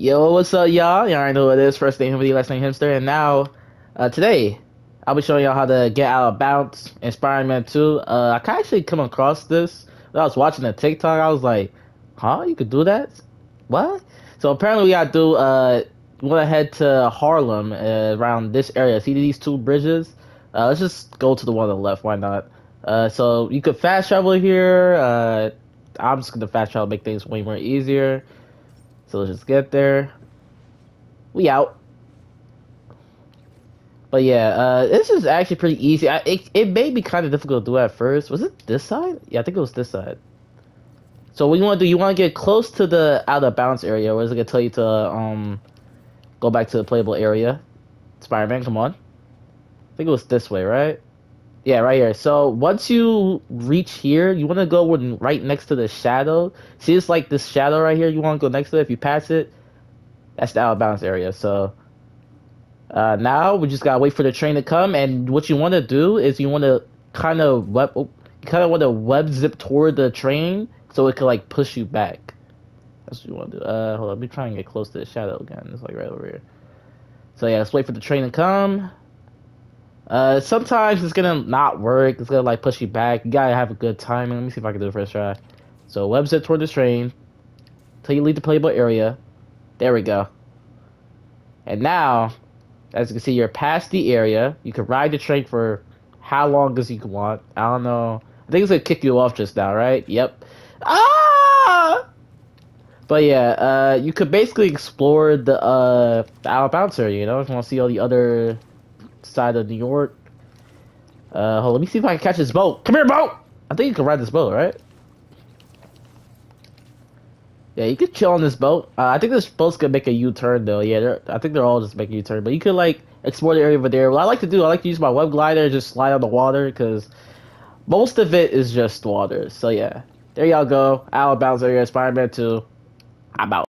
Yo, what's up, y'all? Y'all already know what it is. First name Himothy, last name Himster. And now, uh, today, I'll be showing y'all how to get out of bounds in Spider-Man 2. Uh, I kind of actually come across this when I was watching a TikTok. I was like, huh? You could do that? What? So apparently we gotta do, uh, we wanna head to Harlem, uh, around this area. See these two bridges? Uh, let's just go to the one on the left. Why not? Uh, so you could fast travel here. Uh, I'm just gonna fast travel, make things way more easier. So let's just get there. We out. But yeah, uh, this is actually pretty easy. I, it, it may be kind of difficult to do at first. Was it this side? Yeah, I think it was this side. So what you want to do, you want to get close to the out of bounds area, or is it going to tell you to um go back to the playable area? Spider-Man, come on. I think it was this way, right? Yeah, right here. So once you reach here, you want to go right next to the shadow. See, it's like this shadow right here. You want to go next to it. If you pass it, that's the out of bounds area. So uh, now we just gotta wait for the train to come. And what you want to do is you want to kind of web, oh, kind of want to web zip toward the train so it could like push you back. That's what you want to do. Uh, hold on, let me try and get close to the shadow again. It's like right over here. So yeah, let's wait for the train to come. Uh, sometimes it's gonna not work. It's gonna like push you back. You gotta have a good timing. Let me see if I can do it first try. So web zip toward the train till you leave the playable area. There we go. And now, as you can see, you're past the area. You can ride the train for how long as you want. I don't know. I think it's gonna kick you off just now, right? Yep. Ah! But yeah, uh, you could basically explore the uh the out area. You know, if you want to see all the other side of New York. Uh, hold, let me see if I can catch this boat. Come here, boat! I think you can ride this boat, right? Yeah, you could chill on this boat. Uh, I think this boat's gonna make a U-turn though. Yeah, I think they're all just making U-turn. But you could like explore the area over there. What I like to do, I like to use my web glider and just slide on the water because most of it is just water. So yeah, there y'all go. Out of bounds area, Spider-Man 2. I'm out.